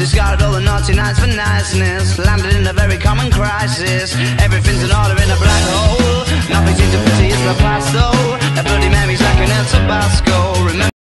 Discarded all the naughty nights for niceness. Landed in a very common crisis. Everything's an